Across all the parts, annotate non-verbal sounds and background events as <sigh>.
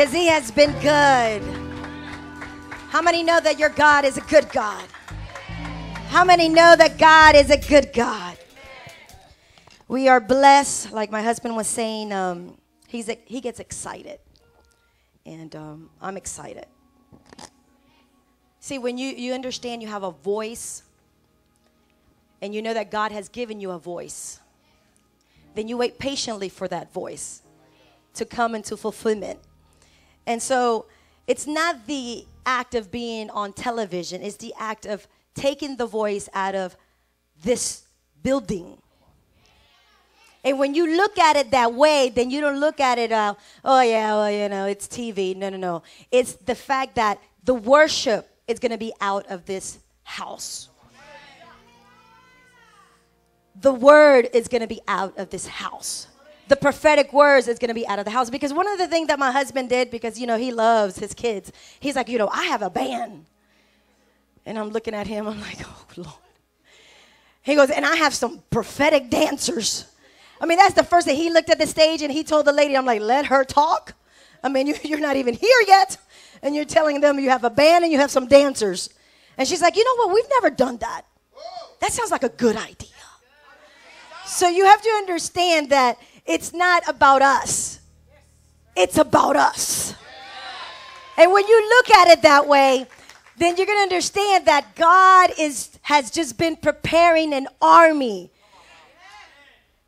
Because he has been good. How many know that your God is a good God? How many know that God is a good God? We are blessed, like my husband was saying. Um, he's he gets excited, and um, I'm excited. See, when you, you understand you have a voice, and you know that God has given you a voice, then you wait patiently for that voice to come into fulfillment. And so it's not the act of being on television, it's the act of taking the voice out of this building. And when you look at it that way, then you don't look at it, uh, oh yeah, well, you know, it's TV. No, no, no. It's the fact that the worship is going to be out of this house. The word is going to be out of this house the prophetic words is going to be out of the house. Because one of the things that my husband did, because, you know, he loves his kids, he's like, you know, I have a band. And I'm looking at him, I'm like, oh, Lord. He goes, and I have some prophetic dancers. I mean, that's the first thing. He looked at the stage and he told the lady, I'm like, let her talk. I mean, <laughs> you, you're not even here yet. And you're telling them you have a band and you have some dancers. And she's like, you know what? We've never done that. That sounds like a good idea. So you have to understand that it's not about us, it's about us. And when you look at it that way, then you're going to understand that God is, has just been preparing an army.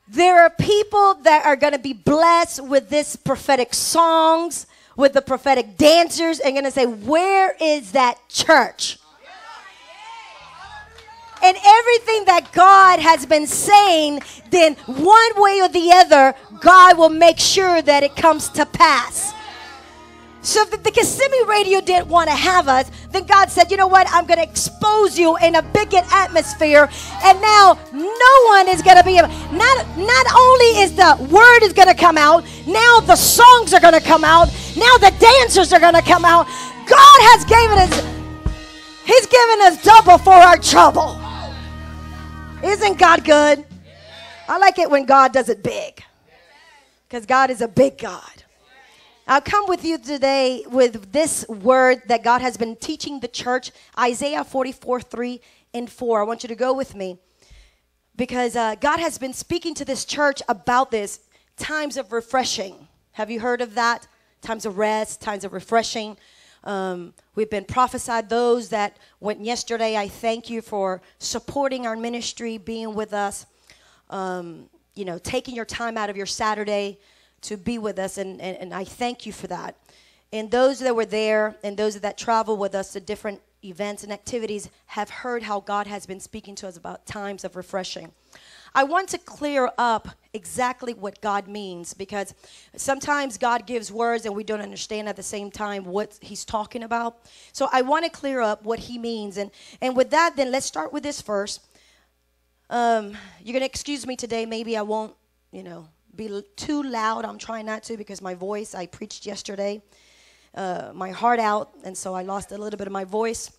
There are people that are going to be blessed with this prophetic songs, with the prophetic dancers, and going to say, Where is that church? And everything that God has been saying, then one way or the other, God will make sure that it comes to pass. So if the Kissimmee radio didn't want to have us, then God said, you know what? I'm going to expose you in a bigot atmosphere. And now no one is going to be able, not, not only is the word is going to come out, now the songs are going to come out. Now the dancers are going to come out. God has given us, he's given us double for our trouble. Isn't God good? I like it when God does it big because God is a big God. I'll come with you today with this word that God has been teaching the church Isaiah 44 3 and 4. I want you to go with me because uh, God has been speaking to this church about this times of refreshing. Have you heard of that? Times of rest, times of refreshing. Um, we've been prophesied those that went yesterday. I thank you for supporting our ministry, being with us, um, you know, taking your time out of your Saturday to be with us. And, and, and I thank you for that. And those that were there and those that travel with us to different events and activities have heard how God has been speaking to us about times of refreshing. I want to clear up exactly what God means because sometimes God gives words and we don't understand at the same time what He's talking about. So I want to clear up what He means. And, and with that, then let's start with this first. Um, you're going to excuse me today. Maybe I won't, you know, be too loud. I'm trying not to because my voice, I preached yesterday, uh, my heart out, and so I lost a little bit of my voice.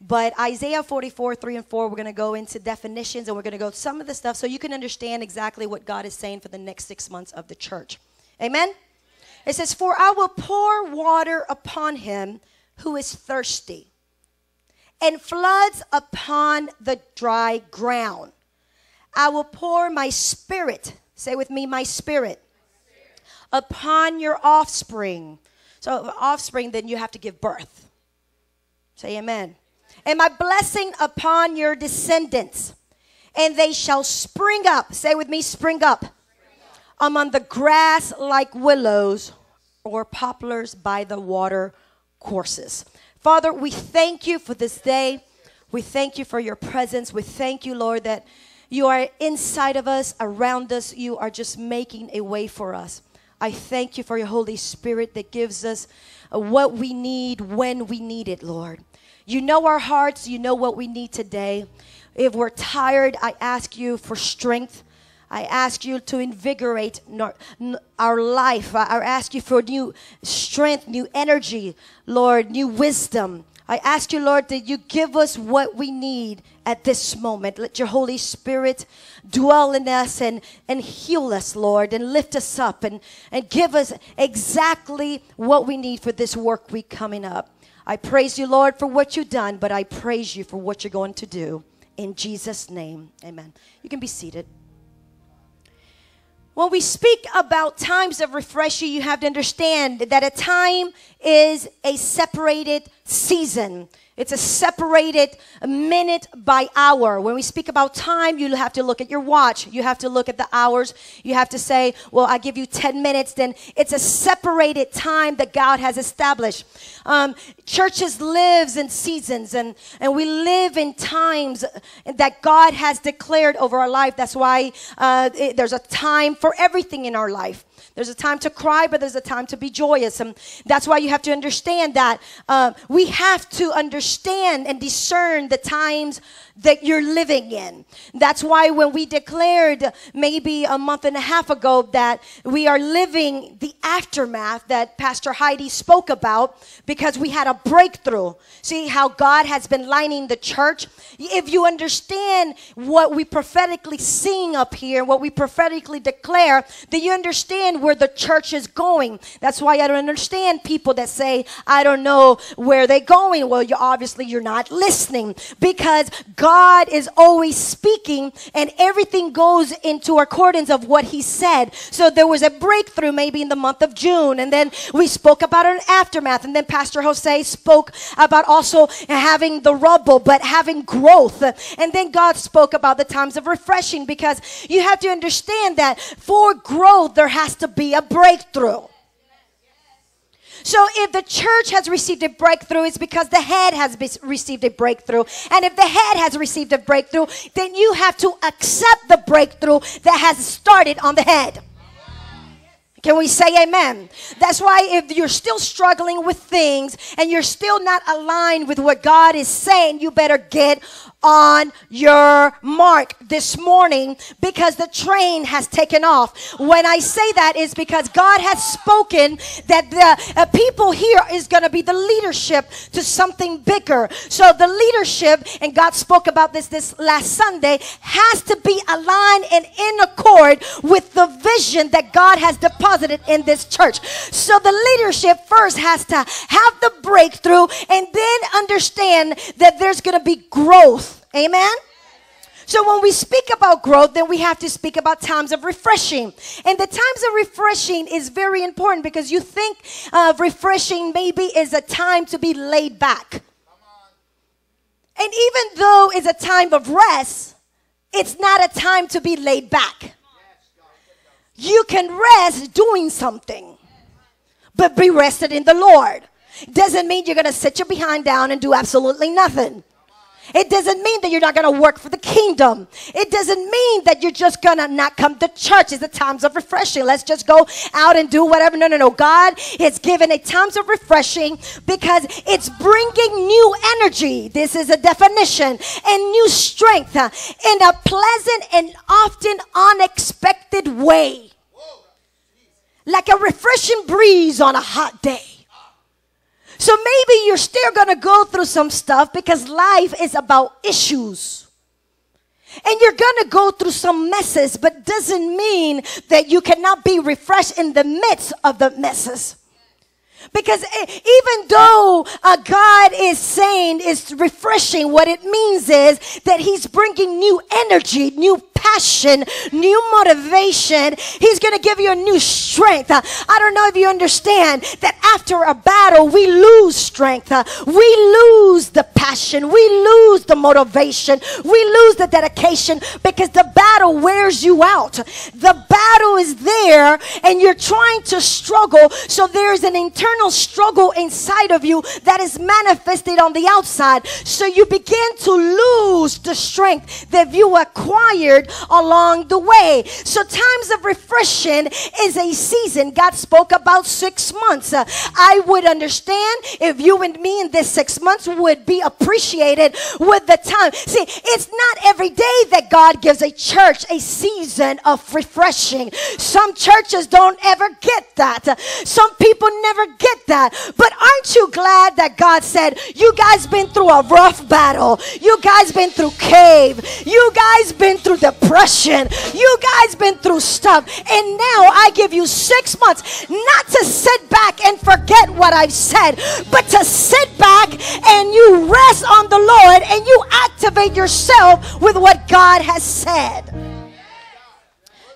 But Isaiah 44, 3 and 4, we're going to go into definitions and we're going to go some of the stuff so you can understand exactly what God is saying for the next six months of the church. Amen? It says, For I will pour water upon him who is thirsty, and floods upon the dry ground. I will pour my spirit, say with me, my spirit, upon your offspring. So, offspring, then you have to give birth. Say amen and my blessing upon your descendants, and they shall spring up. Say with me, spring up. Among the grass like willows or poplars by the water courses. Father, we thank you for this day. We thank you for your presence. We thank you, Lord, that you are inside of us, around us. You are just making a way for us. I thank you for your Holy Spirit that gives us what we need when we need it, Lord. You know our hearts, you know what we need today. If we're tired, I ask you for strength. I ask you to invigorate our life. I ask you for new strength, new energy, Lord, new wisdom. I ask you, Lord, that you give us what we need at this moment. Let your Holy Spirit dwell in us and, and heal us, Lord, and lift us up and, and give us exactly what we need for this work week coming up. I praise you, Lord, for what you've done, but I praise you for what you're going to do. In Jesus' name, amen. You can be seated. When we speak about times of refreshing, you have to understand that a time is a separated season. It's a separated minute by hour. When we speak about time, you have to look at your watch. You have to look at the hours. You have to say, well, I give you 10 minutes. Then it's a separated time that God has established. Um, churches lives in seasons and, and we live in times that God has declared over our life. That's why uh, it, there's a time for everything in our life. There's a time to cry, but there's a time to be joyous. And that's why you have to understand that uh, we have to understand and discern the times that you're living in. That's why when we declared maybe a month and a half ago that we are living the aftermath that Pastor Heidi spoke about because we had a breakthrough. See how God has been lining the church? If you understand what we prophetically sing up here, what we prophetically declare, then you understand where the church is going. That's why I don't understand people that say, I don't know where they're going. Well, you obviously you're not listening because God God is always speaking and everything goes into accordance of what he said. So there was a breakthrough maybe in the month of June and then we spoke about an aftermath and then Pastor Jose spoke about also having the rubble but having growth. And then God spoke about the times of refreshing because you have to understand that for growth there has to be a breakthrough. So if the church has received a breakthrough, it's because the head has received a breakthrough. And if the head has received a breakthrough, then you have to accept the breakthrough that has started on the head. Can we say amen? That's why if you're still struggling with things and you're still not aligned with what God is saying, you better get on your mark this morning because the train has taken off. When I say that is because God has spoken that the uh, people here is going to be the leadership to something bigger. So the leadership, and God spoke about this this last Sunday, has to be aligned and in accord with the vision that God has deposited in this church. So the leadership first has to have the breakthrough and then understand that there's going to be growth Amen? So when we speak about growth, then we have to speak about times of refreshing. And the times of refreshing is very important because you think of refreshing maybe is a time to be laid back. And even though it's a time of rest, it's not a time to be laid back. You can rest doing something, but be rested in the Lord. Doesn't mean you're going to sit your behind down and do absolutely nothing. It doesn't mean that you're not going to work for the kingdom. It doesn't mean that you're just going to not come to church. It's the times of refreshing. Let's just go out and do whatever. No, no, no. God is given a times of refreshing because it's bringing new energy. This is a definition and new strength uh, in a pleasant and often unexpected way. Like a refreshing breeze on a hot day. So maybe you're still going to go through some stuff because life is about issues. And you're going to go through some messes, but doesn't mean that you cannot be refreshed in the midst of the messes. Because even though uh, God is saying it's refreshing, what it means is that He's bringing new energy, new passion, new motivation. He's going to give you a new strength. I don't know if you understand that after a battle, we lose strength. We lose the passion. We lose the motivation. We lose the dedication because the battle wears you out. The battle is there and you're trying to struggle. So there's an internal struggle inside of you that is manifested on the outside. So you begin to lose the strength that you acquired along the way. So, times of refreshing is a season. God spoke about six months. Uh, I would understand if you and me in this six months would be appreciated with the time. See, it's not every day that God gives a church a season of refreshing. Some churches don't ever get that. Some people never get that. But aren't you glad that God said, You guys been through a rough battle? You guys been through cave. You guys been through depression. You guys been through stuff. And now I give you six months not to sit back and forget what I've said, but to sit back and you rest on the Lord and you activate yourself with what God has said.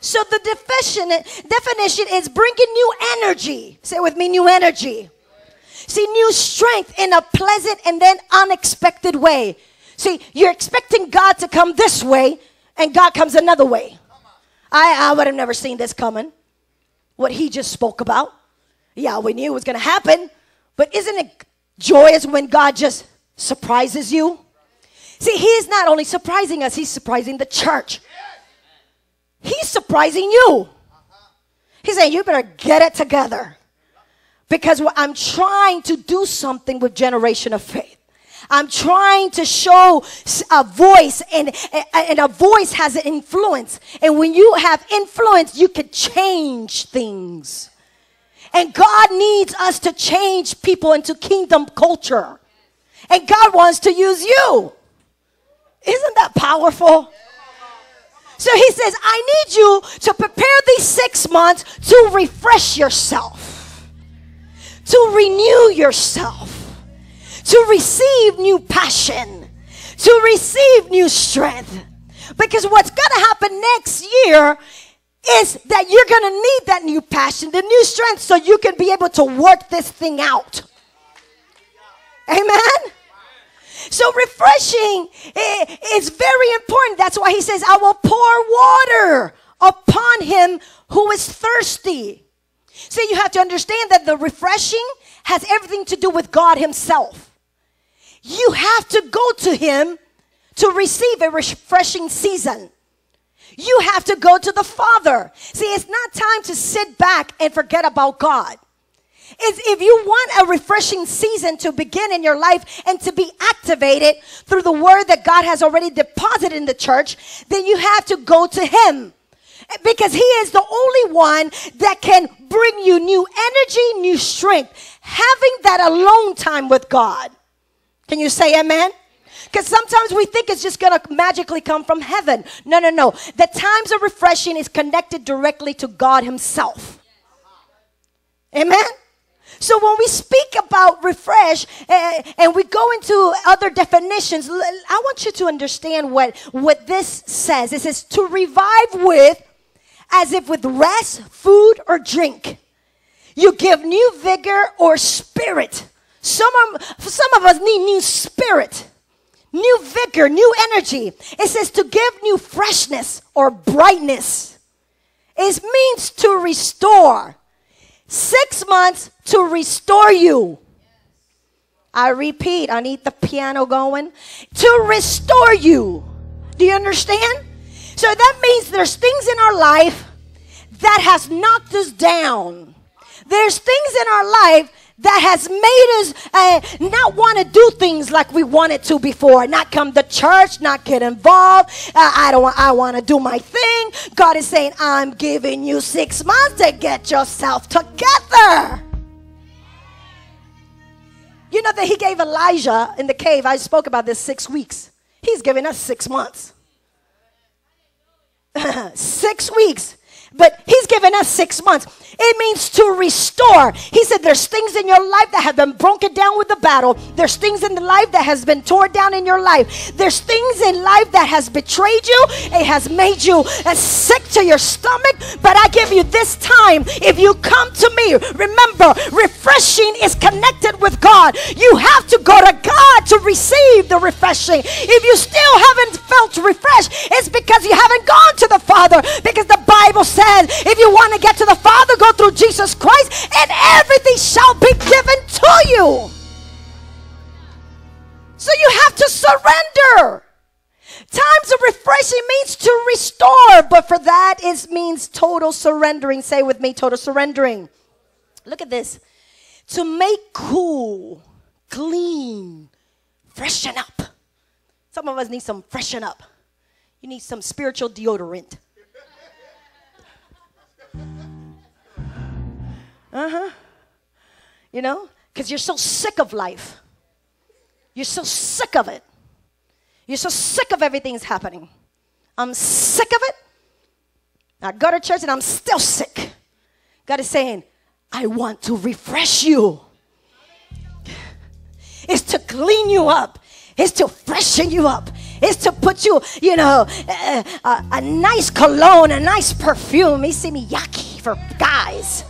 So the definition, definition is bringing new energy. Say with me, new energy. See, new strength in a pleasant and then unexpected way. See, you're expecting God to come this way, and God comes another way. I, I would have never seen this coming. What he just spoke about. Yeah, we knew it was going to happen. But isn't it joyous when God just surprises you? See, He's not only surprising us, He's surprising the church. He's surprising you. He's saying, You better get it together. Because I'm trying to do something with Generation of Faith. I'm trying to show a voice, and, and a voice has an influence. And when you have influence, you can change things. And God needs us to change people into kingdom culture. And God wants to use you. Isn't that powerful? So he says, I need you to prepare these six months to refresh yourself, to renew yourself, to receive new passion, to receive new strength. Because what's going to happen next year is that you're going to need that new passion, the new strength, so you can be able to work this thing out. Amen. So refreshing is very important. That's why he says, I will pour water upon him who is thirsty. So you have to understand that the refreshing has everything to do with God himself. You have to go to him to receive a refreshing season. You have to go to the Father. See, it's not time to sit back and forget about God. It's if you want a refreshing season to begin in your life and to be activated through the word that God has already deposited in the church, then you have to go to Him. Because He is the only one that can bring you new energy, new strength. Having that alone time with God. Can you say amen? Because sometimes we think it's just going to magically come from heaven. No, no, no. The times of refreshing is connected directly to God Himself. Amen? So when we speak about refresh uh, and we go into other definitions, I want you to understand what, what this says. It says to revive with, as if with rest, food, or drink. You give new vigor or spirit. Some of, some of us need new spirit new vigor, new energy. It says to give new freshness or brightness. It means to restore. Six months to restore you. I repeat, I need the piano going. To restore you. Do you understand? So that means there's things in our life that has knocked us down. There's things in our life that has made us uh, not want to do things like we wanted to before. Not come to church not get involved. Uh, i don't i want to do my thing. God is saying i'm giving you six months to get yourself together. You know that he gave elijah in the cave. I spoke about this six weeks. He's giving us six months. <laughs> Six weeks but he's given us six months. It means to restore. He said there's things in your life that have been broken down with the battle. There's things in the life that has been torn down in your life. There's things in life that has betrayed you. It has made you sick to your stomach. But I give you this time. If you come to me, remember, refreshing is connected with God. You have to go to God to receive the refreshing. If you still haven't felt refreshed, it's because you haven't gone to the Father. Because the Bible says if you want to get to the Father, go through Jesus Christ, and everything shall be given to you. So you have to surrender Times of refreshing means to restore, but for that it means total surrendering. Say with me, total surrendering. Look at this. To make cool, clean, freshen up. Some of us need some freshen up. You need some spiritual deodorant. Uh huh. You know, because you're so sick of life. You're so sick of it. You're so sick of everything's happening. I'm sick of it. I go to church and I'm still sick. God is saying, I want to refresh you. It's to clean you up. It's to freshen you up. It's to put you, you know, a, a, a nice cologne, a nice perfume. You see me yucky for guys.